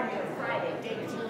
Friday, day two.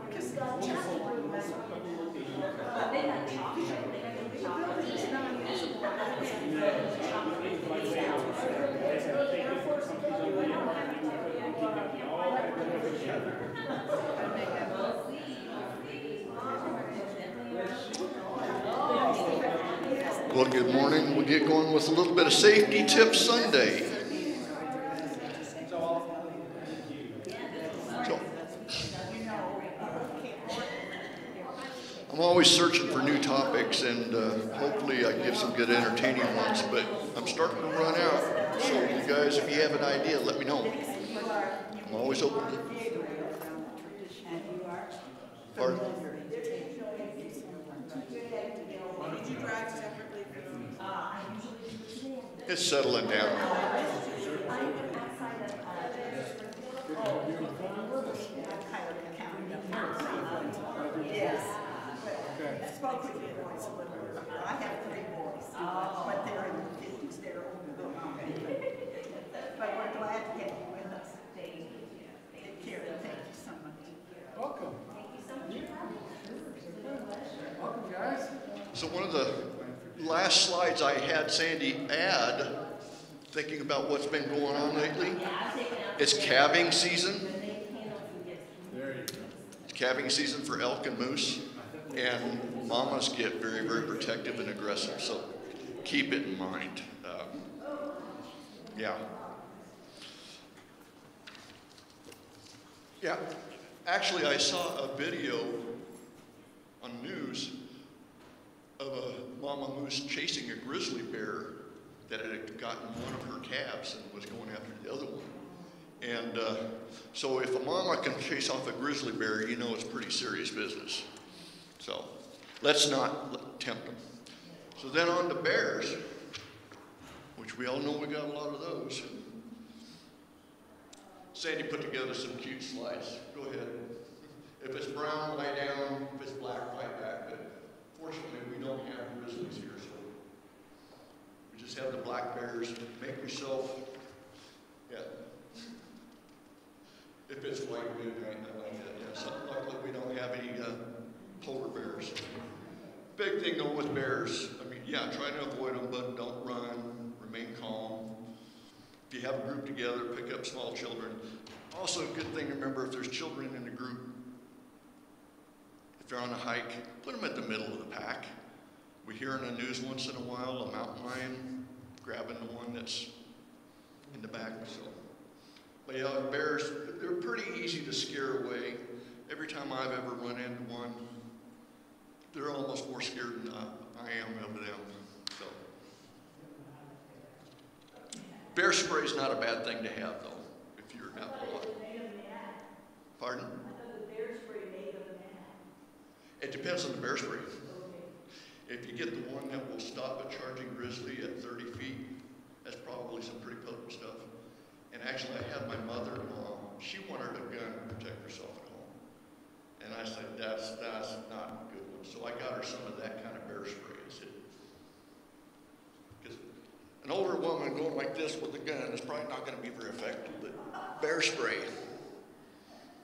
Well, good morning. We'll get going with a little bit of Safety tips Sunday. And uh, hopefully I give some good entertaining ones, but I'm starting to run out. So you guys, if you have an idea, let me know. I'm always open to Pardon? It's settling down. Yes. I spoke with your boys a little bit. I have three boys, but they're in the fifties, they're older than I But we're glad to have you with us. Thank you. Take care, and thank you so much. Welcome. Welcome, guys. So one of the last slides I had Sandy add, thinking about what's been going on lately, it's calving season. There you go. It's calving season for elk and moose, and mamas get very, very protective and aggressive, so keep it in mind. Um, yeah. Yeah, actually, I saw a video on news of a mama moose chasing a grizzly bear that had gotten one of her calves and was going after the other one. And uh, so if a mama can chase off a grizzly bear, you know it's pretty serious business. So let's not tempt them. So then on to bears, which we all know we got a lot of those. Sandy put together some cute slides. Go ahead. If it's brown, lie down. If it's black, fight back. But fortunately, we don't have grizzlies here, so we just have the black bears. Make yourself, yeah. If it's white, good, right? I like that. Yeah. So luckily, we don't have any uh, polar bears. Big thing though with bears, I mean, yeah, try to avoid them, but don't run. Remain calm. If you have a group together, pick up small children. Also, a good thing to remember if there's children in a group, if they're on a hike, put them at the middle of the pack. We hear in the news once in a while a mountain lion grabbing the one that's in the back. So, but yeah, bears, they're pretty easy to scare away. Every time I've ever run into one, they're almost more scared than I, I am of them. So. Bear spray is not a bad thing to have, though, if you're a lot. Pardon? It depends on the bear spray. If you get the one that will stop a charging grizzly at 30 feet, that's probably some pretty potent stuff. And actually, I had my mother-in-law, um, she wanted a gun to protect herself at home. And I said, that's, that's not good. So I got her some of that kind of bear spray. I said, because an older woman going like this with a gun is probably not going to be very effective, but bear spray.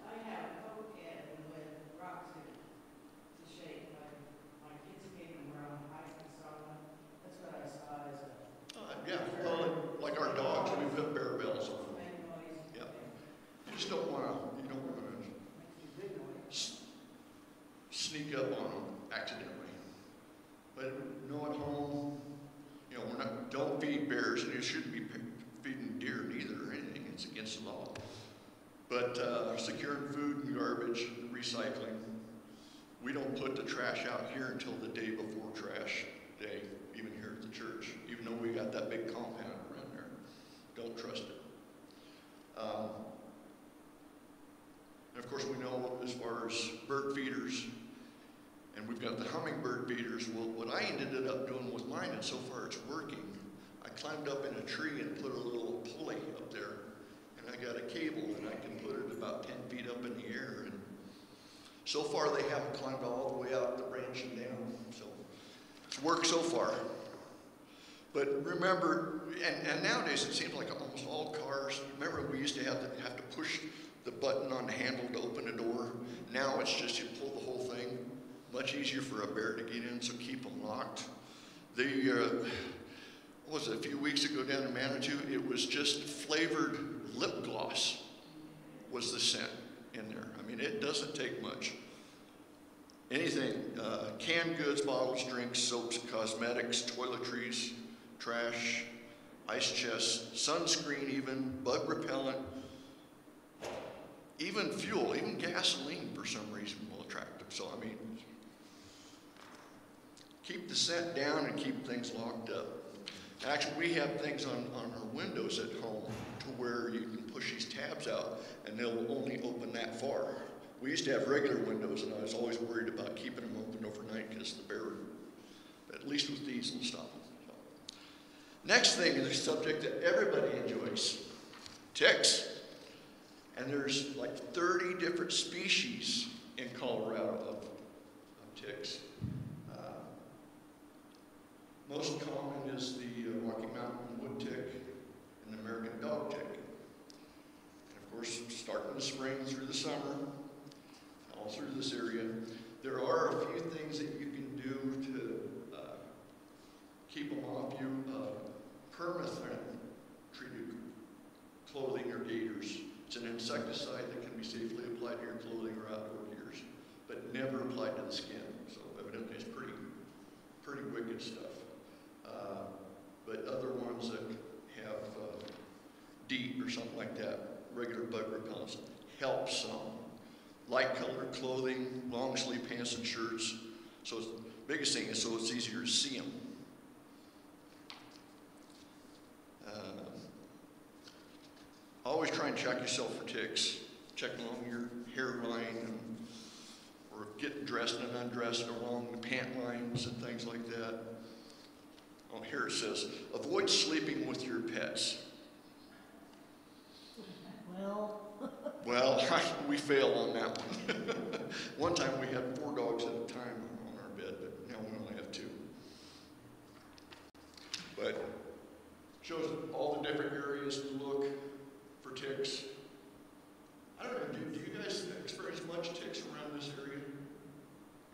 I have Coke and with Roxy to shake. My, my kids came and were on hike and saw one. That's what I saw as a Uh, yeah, well, like our dogs, we put bear bells on them. big noise. Yeah. You just don't want to, you don't want to sneak up on them accidentally. But no at home, you know, we're not, don't feed bears, and you shouldn't be pe- feeding deer neither or anything, it's against the law. But uh, securing food and garbage, recycling. We don't put the trash out here until the day before trash day, even here at the church, even though we got that big compound around there. Don't trust it. Um, and of course, we know as far as bird feeders, and we've got the hummingbird feeders. Well, what I ended up doing with mine, and so far it's working, I climbed up in a tree and put a little pulley up there, and I got a cable, and I can put it about 10 feet up in the air. And so far, they haven't climbed all the way out the branch and down. It's worked so far. But remember, and, and nowadays it seems like almost all cars, remember we used to have to, have to push the button on the handle to open the door? Now it's just you pull the whole thing. Much easier for a bear to get in, so keep them locked. The, uh, what was it, a few weeks ago down in Manitou, it was just flavored lip gloss was the scent in there. I mean, it doesn't take much. Anything, uh, canned goods, bottles, drinks, soaps, cosmetics, toiletries, trash, ice chests, sunscreen even, bug repellent, even fuel, even gasoline for some reason will attract them. So, I mean, keep the scent down and keep things locked up. Actually, we have things on, on our windows at home to where you can push these tabs out and they'll only open that far. We used to have regular windows and I was always worried about keeping them open overnight because the bear, at least with these, will stop them. So. Next thing is a subject that everybody enjoys, ticks. And there's like 30 different species in Colorado of, of ticks. Uh, most common is the uh, Rocky Mountain wood tick and the American dog tick. And of course, starting in the spring through the summer, all through this area, there are a few things that you can do to uh, keep them off you. Uh, permethrin treated clothing or gaiters. It's an insecticide that can be safely applied to your clothing or outdoor gears, but never applied to the skin. So evidently it's pretty, pretty wicked stuff. Uh, but other ones that have uh, DEET or something like that, regular bug repellents, help some. Light colored clothing, long sleeve pants and shirts. So it's, biggest thing is so it's easier to see them. Uh, always try and check yourself for ticks. Check along your hairline and, or getting dressed and undressed along the pant lines and things like that. Oh, here it says, avoid sleeping with your pets. Well. Well, we fail on that one. one time we had four dogs at a time on our bed, but now we only have two. But shows all the different areas to look for ticks. I don't know, do, do you guys experience much ticks around this area?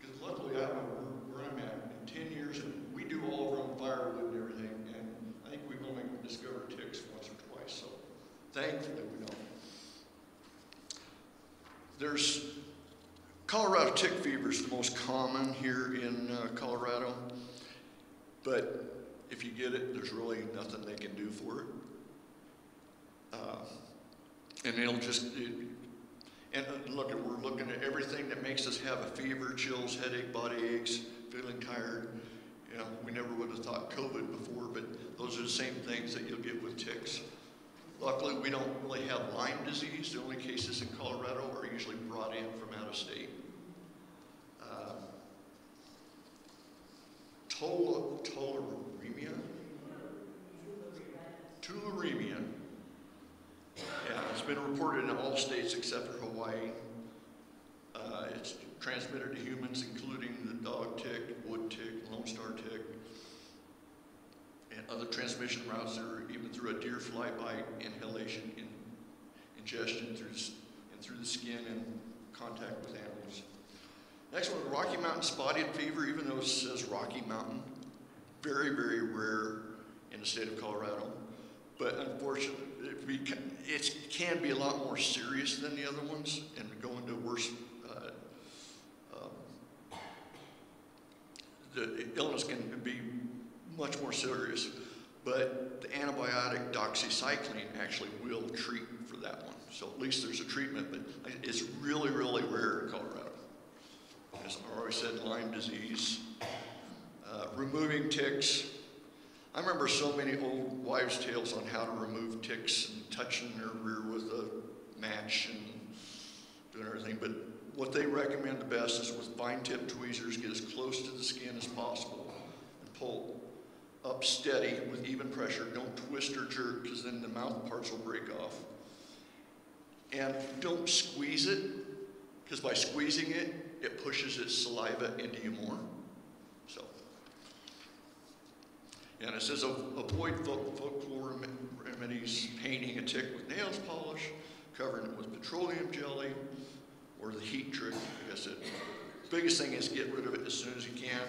Because luckily I know where, where I'm at in 10 years, and we do all of our own firewood and everything, and I think we've only discovered ticks once or twice, so thankfully we don't. There's Colorado tick fever is the most common here in uh, Colorado, but if you get it, there's really nothing they can do for it. Uh, and it'll just, it, and uh, look, at we're looking at everything that makes us have a fever, chills, headache, body aches, feeling tired. You know, we never would have thought COVID before, but those are the same things that you'll get with ticks. Luckily, we don't really have Lyme disease. The only cases in Colorado are usually brought in from out of state. Tol- tularemia? Tularemia. Yeah, it's been reported in all states except for Hawaii. Uh, it's transmitted to humans, including the dog tick, wood tick, lone star tick, and other transmission routes are even through a deer fly bite, inhalation, in, ingestion through, and through the skin and contact with animals. Next one, Rocky Mountain spotted fever, even though it says Rocky Mountain, very, very rare in the state of Colorado. But unfortunately, it, it can be a lot more serious than the other ones and go into worse. Uh, um, the illness can be much more serious, but the antibiotic doxycycline actually will treat for that one. So at least there's a treatment, but it's really, really rare in Colorado. As I already said, Lyme disease, uh, removing ticks. I remember so many old wives' tales on how to remove ticks and touching their rear with a match and doing everything. But what they recommend the best is with fine tip tweezers, get as close to the skin as possible and pull up steady with even pressure. Don't twist or jerk because then the mouth parts will break off. And don't squeeze it because by squeezing it, it pushes its saliva into you more. So, and it says avoid folklore remedies, painting a tick with nails polish, covering it with petroleum jelly, or the heat trick. I guess it. Biggest thing is get rid of it as soon as you can,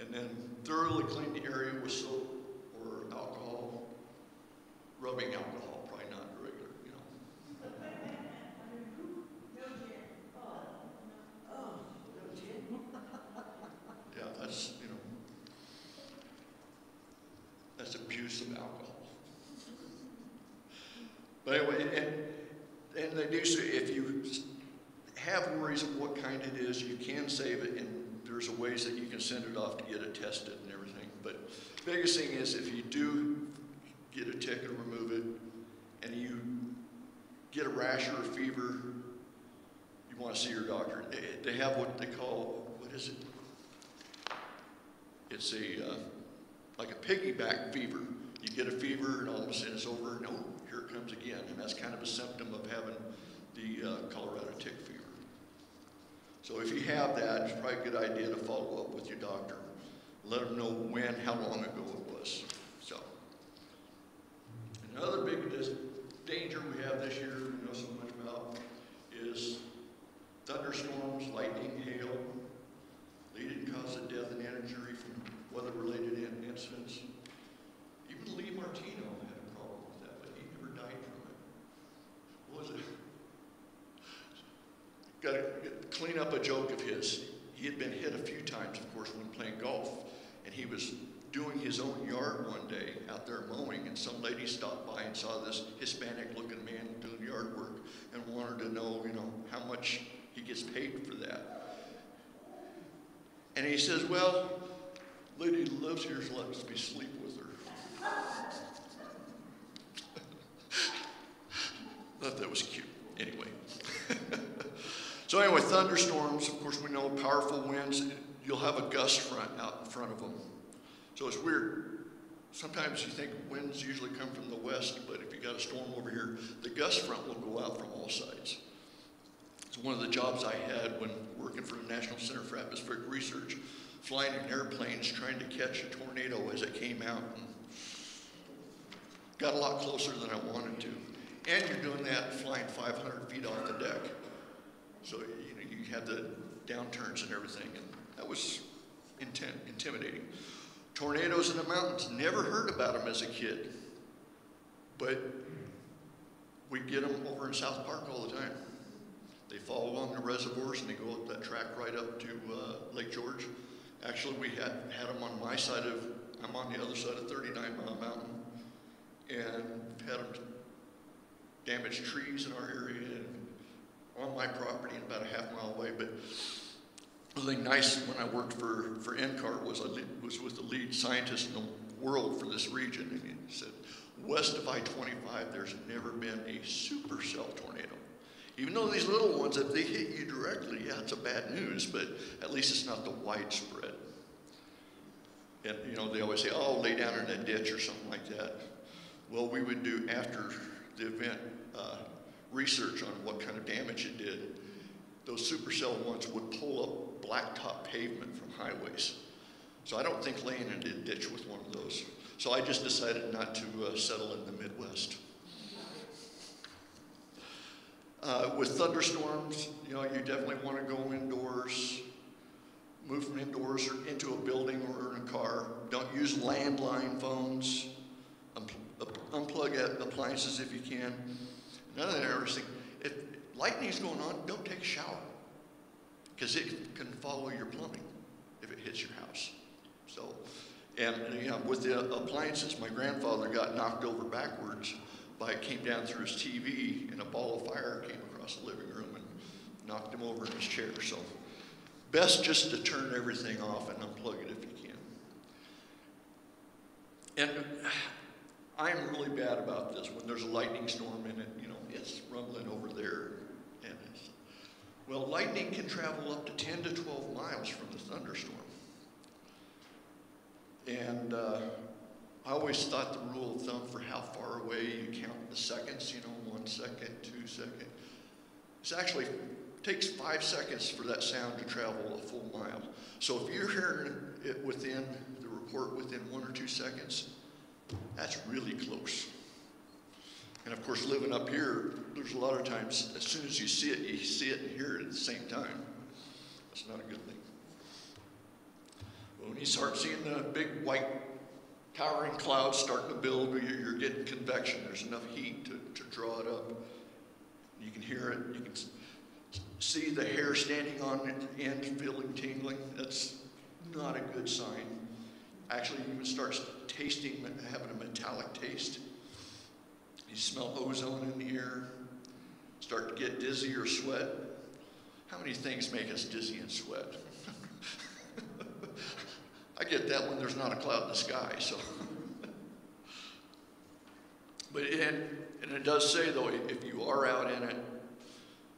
and then thoroughly clean the area with soap or alcohol, rubbing alcohol, probably not regular, you know. Yeah, that's, you know, that's abuse of alcohol. But anyway, and, of what kind it is, you can save it and there's a ways that you can send it off to get it tested and everything. But biggest thing is if you do get a tick and remove it, and you get a rash or a fever, you want to see your doctor. They, they have what they call, what is it? It's a, uh, like a piggyback fever. You get a fever and all of a sudden it's over and oh, here it comes again. And that's kind of a symptom of having the uh, Colorado tick fever. So if you have that, it's probably a good idea to follow up with your doctor. Let them know when, how long ago it was. So, another big danger we have this year, we know so much about, is thunderstorms, lightning, hail. Didn't cause a death and injury from weather-related incidents. Even Lee Trevino had a problem with that, but he never died from it. What was it? Got to clean up a joke of his. He had been hit a few times, of course, when playing golf, and he was doing his own yard one day out there mowing, and some lady stopped by and saw this Hispanic-looking man doing yard work and wanted to know, you know, how much he gets paid for that. And he says, "Well, lady lives here lets me sleep with her." Thought that was cute. So anyway, thunderstorms, of course, we know powerful winds. You'll have a gust front out in front of them. So it's weird. Sometimes you think winds usually come from the west, but if you got a storm over here, the gust front will go out from all sides. It's one of the jobs I had when working for the National Center for Atmospheric Research, flying in airplanes trying to catch a tornado as it came out. And got a lot closer than I wanted to. And you're doing that flying 500 feet off the deck. So, you know, you had the downturns and everything, and that was intimidating. Tornadoes in the mountains, never heard about them as a kid, but we get them over in South Park all the time. They fall along the reservoirs and they go up that track right up to uh, Lake George. Actually, we had, had them on my side of, I'm on the other side of 39 Mile Mountain, and had them damage trees in our area on my property and about a half mile away. But the thing nice when I worked for, for NCAR was I was with the lead scientist in the world for this region. And he said, west of I-25, there's never been a supercell tornado. Even though these little ones, if they hit you directly, yeah, it's a bad news, but at least it's not the widespread. And, you know, they always say, oh, lay down in a ditch or something like that. Well, we would do after the event, uh, research on what kind of damage it did, those supercell ones would pull up blacktop pavement from highways. So I don't think laying in a ditch with one of those. So I just decided not to uh, settle in the Midwest. Uh, with thunderstorms, you know, you definitely want to go indoors, move from indoors or into a building or in a car. Don't use landline phones. Unpl- unplug appliances if you can. Another interesting, if lightning's going on, don't take a shower because it can follow your plumbing if it hits your house. So, and you know, with the appliances, my grandfather got knocked over backwards by it came down through his TV and a ball of fire came across the living room and knocked him over in his chair. So, best just to turn everything off and unplug it if you can. And I'm really bad about this when there's a lightning storm in it, you know, it's rumbling over there. And it's, well, lightning can travel up to 10 to 12 miles from the thunderstorm. And uh, I always thought the rule of thumb for how far away you count the seconds, you know, one second, two second. It actually takes five seconds for that sound to travel a full mile. So if you're hearing it within the report within one or two seconds, that's really close. And of course, living up here, there's a lot of times, as soon as you see it, you see it and hear it at the same time. That's not a good thing. When you start seeing the big white towering clouds starting to build, you're, getting convection. There's enough heat to, to draw it up. You can hear it. You can see the hair standing on end, feeling tingling. That's not a good sign. Actually, you even start tasting, having a metallic taste. You smell ozone in the air, start to get dizzy or sweat. How many things make us dizzy and sweat? I get that when there's not a cloud in the sky, so. But, and, and it does say though, if you are out in it,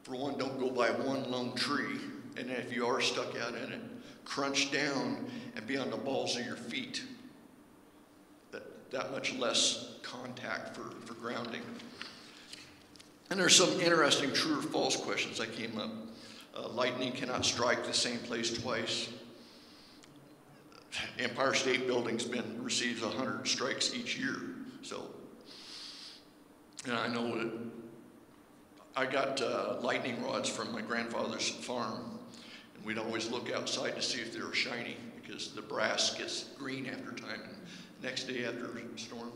for one, don't go by one lone tree. And if you are stuck out in it, crunch down and be on the balls of your feet. That, much less contact for, for grounding. And there's some interesting true or false questions that came up. Uh, lightning cannot strike the same place twice. Empire State Building's been receives 100 strikes each year. So, and I know that I got uh, lightning rods from my grandfather's farm, and we'd always look outside to see if they were shiny because the brass gets green after time. And next day after storm,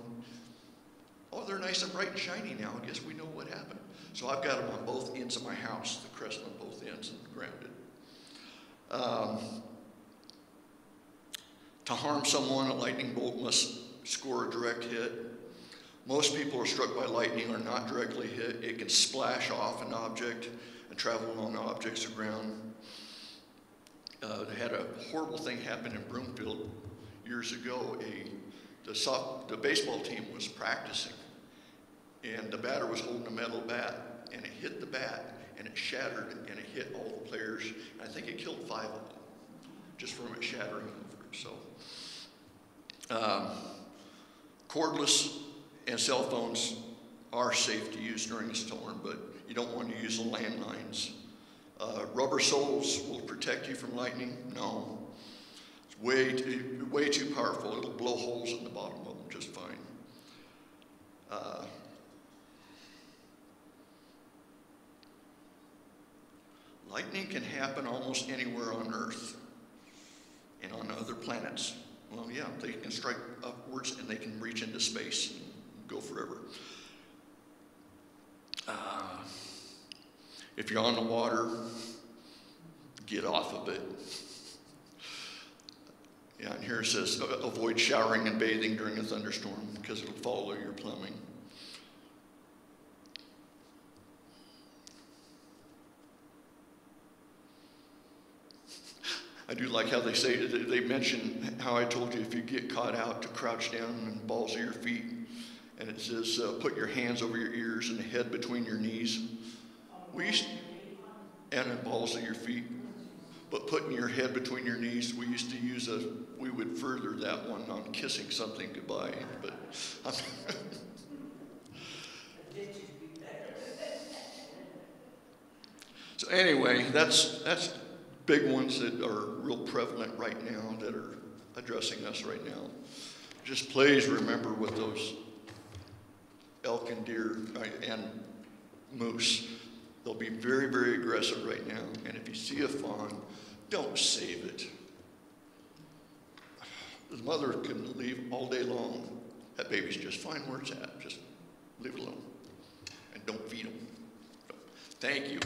oh, they're nice and bright and shiny now. I guess we know what happened. So I've got them on both ends of my house, the crest on both ends and grounded. Um, to harm someone, a lightning bolt must score a direct hit. Most people are struck by lightning are not directly hit. It can splash off an object and travel along objects aground. Uh, they had a horrible thing happen in Broomfield years ago. A, the, soft, the baseball team was practicing, and the batter was holding a metal bat, and it hit the bat, and it shattered, and it hit all the players. I think it killed five of them just from it shattering over. So, um, cordless and cell phones are safe to use during a storm, but you don't want to use the landlines. Uh, rubber soles will protect you from lightning? No. Way too, way too powerful. It'll blow holes in the bottom of them just fine. Uh, lightning can happen almost anywhere on Earth and on other planets. Well, yeah, they can strike upwards and they can reach into space and go forever. Uh, if you're on the water, get off of it. Yeah, and here it says avoid showering and bathing during a thunderstorm because it'll follow your plumbing. I do like how they say, they mention how I told you if you get caught out to crouch down and balls of your feet. And it says, uh, put your hands over your ears and the head between your knees. We used, and the balls of your feet. But putting your head between your knees, we used to use a, we would further that one on kissing something goodbye. But so anyway, that's, that's big ones that are real prevalent right now that are addressing us right now. Just please remember with those elk and deer and moose, they'll be very, very aggressive right now. And if you see a fawn, don't save it. The mother can leave all day long. That baby's just fine where it's at. Just leave it alone. And don't feed them. Thank you.